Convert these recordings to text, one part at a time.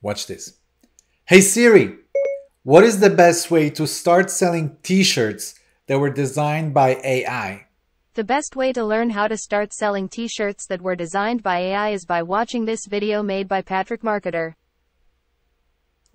Watch this. Hey Siri, what is the best way to start selling t-shirts that were designed by AI? The best way to learn how to start selling t-shirts that were designed by AI is by watching this video made by Patryk Marketer.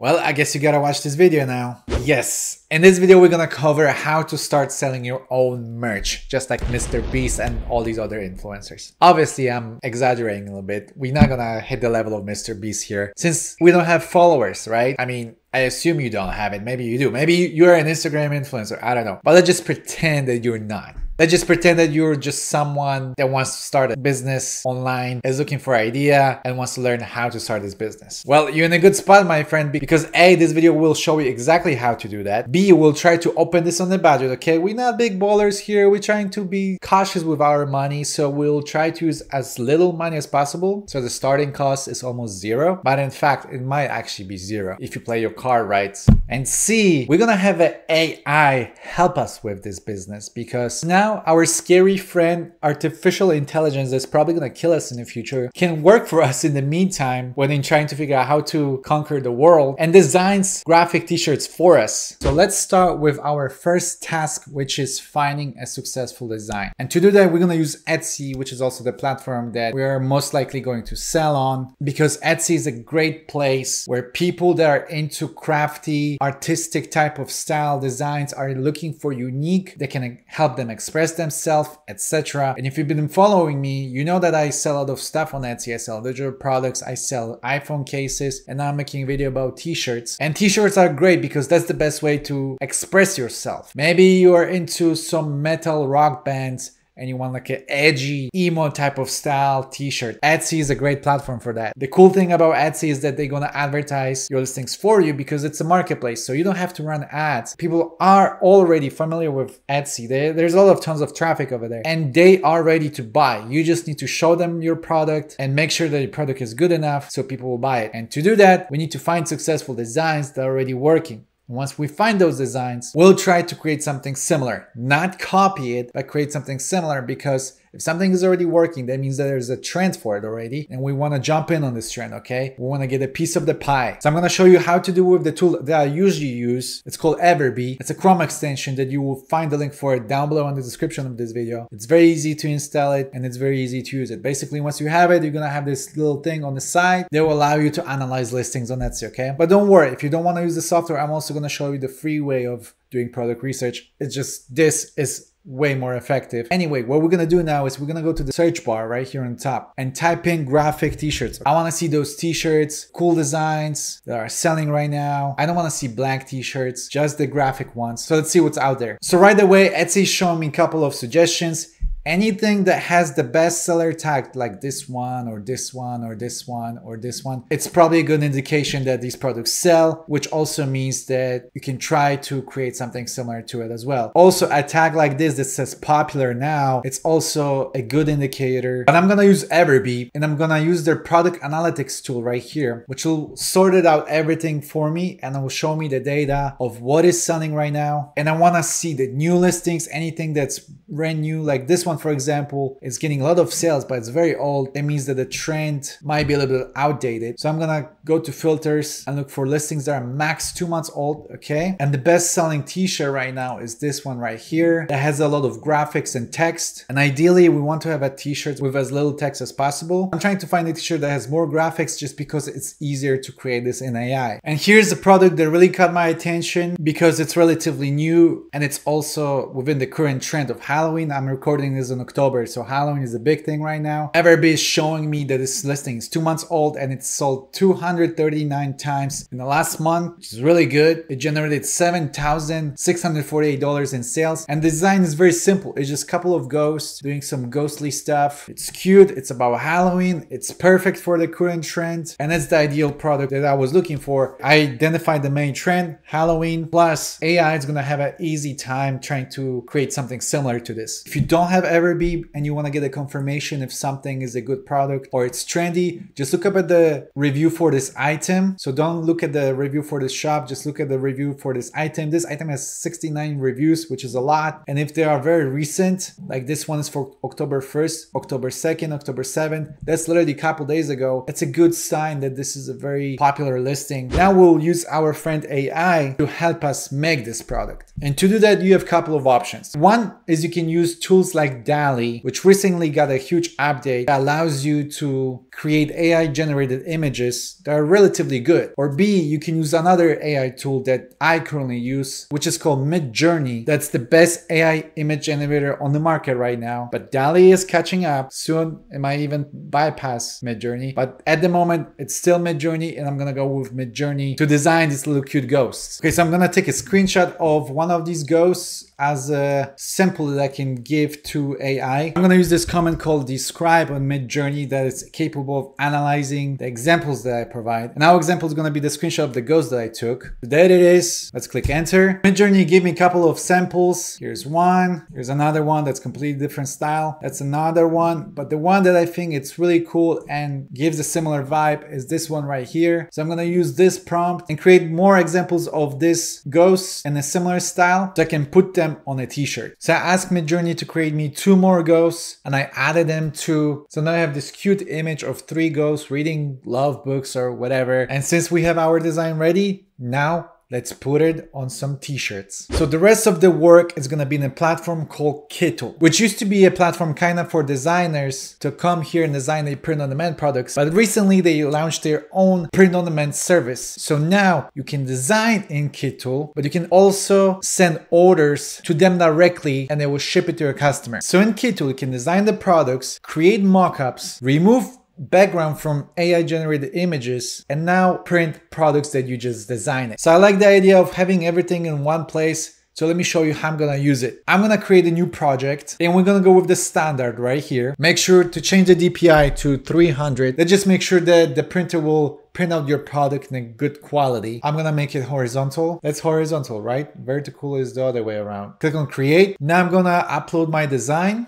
Well, I guess you gotta watch this video now. Yes, in this video we're gonna cover how to start selling your own merch, just like Mr. Beast and all these other influencers. Obviously, I'm exaggerating a little bit. We're not gonna hit the level of Mr. Beast here, since we don't have followers, right? I mean, I assume you don't have it. Maybe you do. Maybe you're an Instagram influencer. I don't know. But let's just pretend that you're not. Let's just pretend that you're just someone that wants to start a business online, is looking for idea and wants to learn how to start this business. Well, you're in a good spot, my friend, because A, this video will show you exactly how to do that. B, we'll try to open this on the budget, okay? We're not big ballers here. We're trying to be cautious with our money. So we'll try to use as little money as possible. So the starting cost is almost zero, but in fact, it might actually be zero if you play your card right. And C, we're gonna have an AI help us with this business because now now our scary friend artificial intelligence that's probably going to kill us in the future can work for us in the meantime when in trying to figure out how to conquer the world and designs graphic t-shirts for us. So let's start with our first task, which is finding a successful design. And to do that, we're going to use Etsy, which is also the platform that we are most likely going to sell on because Etsy is a great place where people that are into crafty, artistic type of style designs are looking for unique that can help them express express themselves, etc. And if you've been following me, you know that I sell a lot of stuff on Etsy. I sell digital products, I sell iPhone cases, and now I'm making a video about t-shirts. And t-shirts are great because that's the best way to express yourself. Maybe you are into some metal rock bands and you want like an edgy emo type of style t-shirt. Etsy is a great platform for that. The cool thing about etsy is that they're going to advertise your listings for you because it's a marketplace so you don't have to run ads. People are already familiar with etsy. They, there's a lot of tons of traffic over there and they are ready to buy. You just need to show them your product and make sure that your product is good enough so people will buy it. And to do that we need to find successful designs that are already working once we find those designs, we'll try to create something similar, not copy it, but create something similar because if something is already working, that means that there's a trend for it already and we want to jump in on this trend, okay? We want to get a piece of the pie. So I'm going to show you how to do with the tool that I usually use. It's called Everbee. It's a Chrome extension that you will find the link for it down below in the description of this video. It's very easy to install it and it's very easy to use it. Basically, once you have it, you're going to have this little thing on the side that will allow you to analyze listings on Etsy, okay? But don't worry, if you don't want to use the software, I'm also going to show you the free way of doing product research. It's just this is way more effective. Anyway, what we're gonna do now is we're gonna go to the search bar right here on top and type in graphic t-shirts. I wanna see those t-shirts, cool designs that are selling right now. I don't wanna see blank t-shirts, just the graphic ones. So let's see what's out there. So right away, Etsy showing me a couple of suggestions anything that has the bestseller tag like this one or this one or this one or this one it's probably a good indication that these products sell which also means that you can try to create something similar to it as well. Also a tag like this that says popular now it's also a good indicator. But i'm gonna use everbee and i'm gonna use their product analytics tool right here which will sort it out everything for me and it will show me the data of what is selling right now. And i want to see the new listings anything that's brand new like this one for example, is getting a lot of sales, but it's very old. That means that the trend might be a little bit outdated. So I'm gonna go to filters and look for listings that are max two months old, okay? And the best selling t-shirt right now is this one right here that has a lot of graphics and text. And ideally, we want to have a t-shirt with as little text as possible. I'm trying to find a t-shirt that has more graphics just because it's easier to create this in AI. And here's a product that really caught my attention because it's relatively new and it's also within the current trend of Halloween. I'm recording this in October, so Halloween is a big thing right now. Everbee is showing me that this listing is two months old and it's sold 239 times in the last month, which is really good. It generated $7,648 in sales and the design is very simple. It's just a couple of ghosts doing some ghostly stuff. It's cute, it's about Halloween, it's perfect for the current trend and it's the ideal product that I was looking for. I identified the main trend, Halloween, plus AI is gonna have an easy time trying to create something similar to this. If you don't have Everbee and you want to get a confirmation if something is a good product or it's trendy, just look up at the review for this item. So don't look at the review for this shop, just look at the review for this item. This item has 69 reviews, which is a lot. And if they are very recent, like this one is for October 1st, October 2nd, October 7th, that's literally a couple days ago. It's a good sign that this is a very popular listing. Now we'll use our friend AI to help us make this product. And to do that, you have a couple of options. One is you can use tools like DALL-E, which recently got a huge update that allows you to create AI generated images that are relatively good. Or B, you can use another AI tool that I currently use, which is called Midjourney. That's the best AI image generator on the market right now. But DALL-E is catching up. Soon it might even bypass Midjourney. But at the moment, it's still Midjourney and I'm gonna go with Midjourney to design these little cute ghosts. Okay, so I'm gonna take a screenshot of one of these ghosts as a sample I can give to AI. I'm gonna use this command called describe on Midjourney that is capable of analyzing the examples that I provide. And our example is gonna be the screenshot of the ghost that I took. There it is. Let's click enter. Midjourney gave me a couple of samples. Here's one. Here's another one that's completely different style. That's another one. But the one that I think it's really cool and gives a similar vibe is this one right here. So I'm gonna use this prompt and create more examples of this ghost in a similar style so I can put them on a t-shirt. So I asked Midjourney to create me two more ghosts and I added them to, so now I have this cute image of three ghosts reading love books or whatever. And since we have our design ready, now Let's put it on some t-shirts. So the rest of the work is gonna be in a platform called Kittl, which used to be a platform kind of for designers to come here and design their print-on-demand products. But recently they launched their own print-on-demand service. So now you can design in Kittl, but you can also send orders to them directly and they will ship it to your customer. So in Kittl, you can design the products, create mockups, remove background from AI generated images and now print products that you just designed. So I like the idea of having everything in one place. So let me show you how I'm gonna use it. I'm gonna create a new project and we're gonna go with the standard right here. Make sure to change the DPI to 300. Then just make sure that the printer will print out your product in a good quality. I'm gonna make it horizontal. That's horizontal, right? Vertical is the other way around. Click on create. Now I'm gonna upload my design.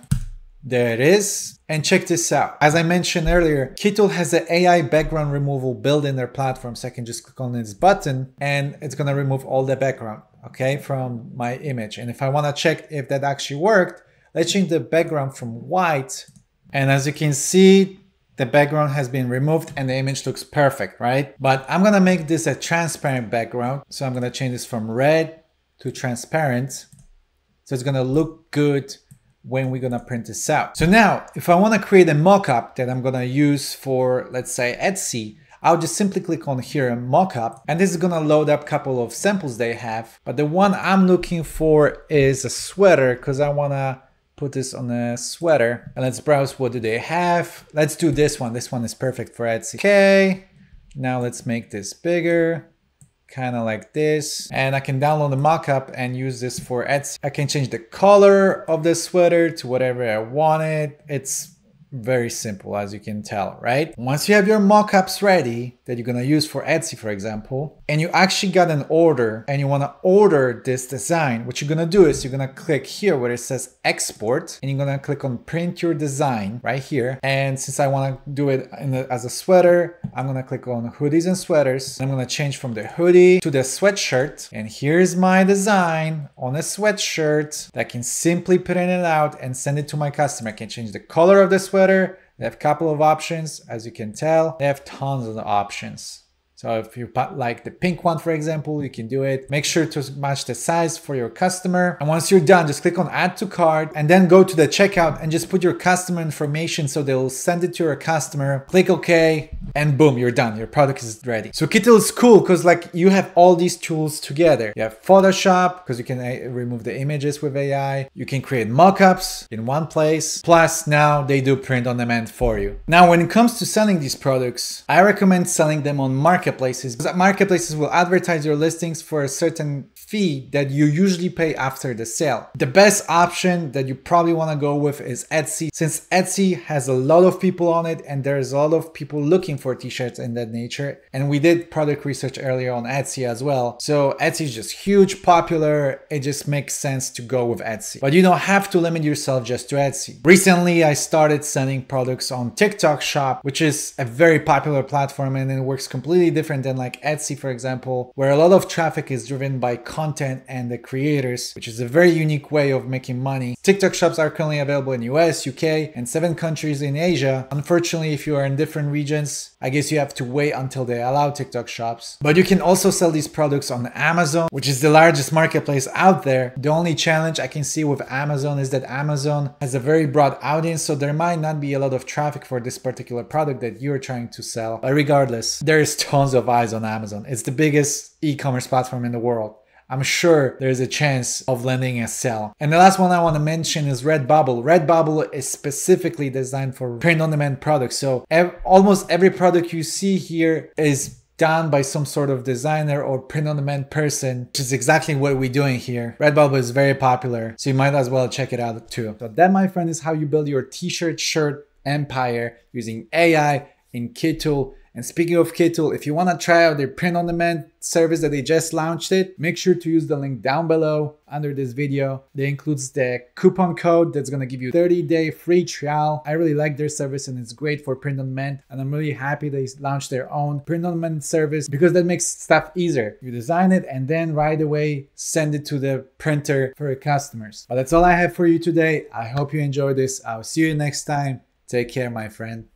There it is. And check this out. As I mentioned earlier, Kittl has an AI background removal built in their platform. So I can just click on this button and it's going to remove all the background, okay, from my image. And if I want to check if that actually worked, let's change the background from white. And as you can see, the background has been removed and the image looks perfect, right? But I'm going to make this a transparent background. So I'm going to change this from red to transparent. So it's going to look good when we're gonna print this out. So now, if I wanna create a mockup that I'm gonna use for, let's say, Etsy, I'll just simply click on here mockup and this is gonna load up a couple of samples they have. But the one I'm looking for is a sweater because I wanna put this on a sweater and let's browse what do they have. Let's do this one. This one is perfect for Etsy. Okay, now let's make this bigger kind of like this and I can download the mockup and use this for Etsy. I can change the color of the sweater to whatever I want it. It's very simple as you can tell, right? Once you have your mockups ready that you're gonna use for Etsy, for example, and you actually got an order and you wanna order this design, what you're gonna do is you're gonna click here where it says export and you're gonna click on print your design right here. And since I wanna do it the, as a sweater, I'm gonna click on hoodies and sweaters. I'm gonna change from the hoodie to the sweatshirt. And here's my design on a sweatshirt that can simply print it out and send it to my customer. I can change the color of the sweater They have a couple of options, as you can tell. They have tons of options. So if you like the pink one, for example, you can do it. Make sure to match the size for your customer. And once you're done, just click on add to cart and then go to the checkout and just put your customer information so they'll send it to your customer. Click OK and boom, you're done. Your product is ready. So Kittl is cool because like you have all these tools together. You have Photoshop because you can uh, remove the images with AI. You can create mockups in one place. Plus now they do print on demand for you. Now, when it comes to selling these products, I recommend selling them on market marketplaces. Marketplaces will advertise your listings for a certain fee that you usually pay after the sale. The best option that you probably want to go with is Etsy since Etsy has a lot of people on it and there's a lot of people looking for t-shirts in that nature. And we did product research earlier on Etsy as well. So Etsy is just huge, popular. It just makes sense to go with Etsy. But you don't have to limit yourself just to Etsy. Recently, I started selling products on TikTok shop, which is a very popular platform and it works completely different than like Etsy, for example, where a lot of traffic is driven by content and the creators, which is a very unique way of making money. TikTok shops are currently available in US, UK, and seven countries in Asia. Unfortunately, if you are in different regions, I guess you have to wait until they allow TikTok shops. But you can also sell these products on Amazon, which is the largest marketplace out there. The only challenge I can see with Amazon is that Amazon has a very broad audience, so there might not be a lot of traffic for this particular product that you're trying to sell. But regardless, there's tons of eyes on Amazon. It's the biggest e-commerce platform in the world. I'm sure there's a chance of landing a sell. And the last one I want to mention is Redbubble. Redbubble is specifically designed for print on demand products. So ev- almost every product you see here is done by some sort of designer or print on demand person, which is exactly what we're doing here. Redbubble is very popular, so you might as well check it out too. So that, my friend, is how you build your t-shirt shirt empire using AI in Kittl and speaking of Kittl, if you want to try out their print on demand service that they just launched it, make sure to use the link down below under this video. That includes the coupon code that's going to give you 30 day free trial. I really like their service and it's great for print on demand. And I'm really happy they launched their own print on demand service because that makes stuff easier. You design it and then right away send it to the printer for your customers. But that's all I have for you today. I hope you enjoyed this. I'll see you next time. Take care, my friend.